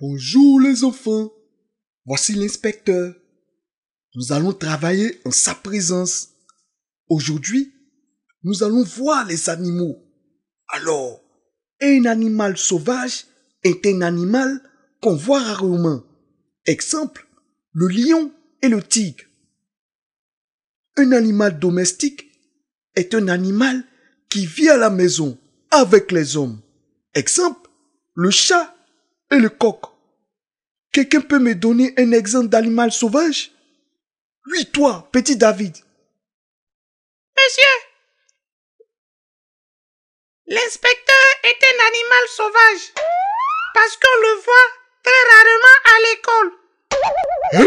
Bonjour les enfants. Voici l'inspecteur. Nous allons travailler en sa présence. Aujourd'hui, nous allons voir les animaux. Alors, un animal sauvage est un animal qu'on voit rarement. Exemple, le lion et le tigre. Un animal domestique est un animal qui vit à la maison avec les hommes. Exemple, le chat et le coq. Quelqu'un peut me donner un exemple d'animal sauvage? Oui, toi, petit David. Monsieur, l'inspecteur est un animal sauvage parce qu'on le voit très rarement à l'école. Hein?